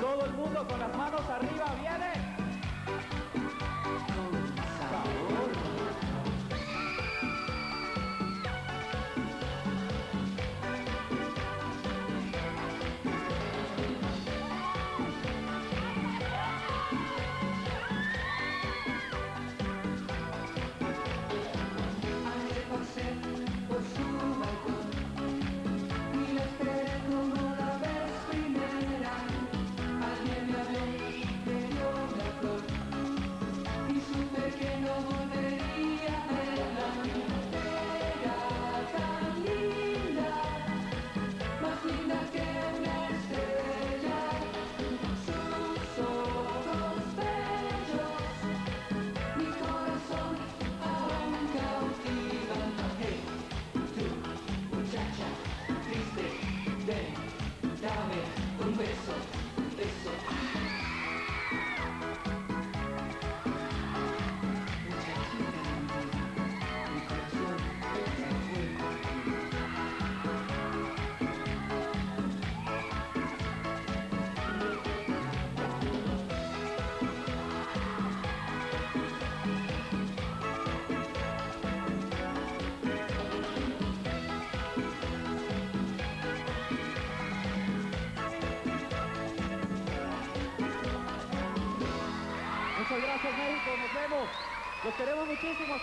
Todo el mundo con las manos arriba, viene. queremos muchísimo.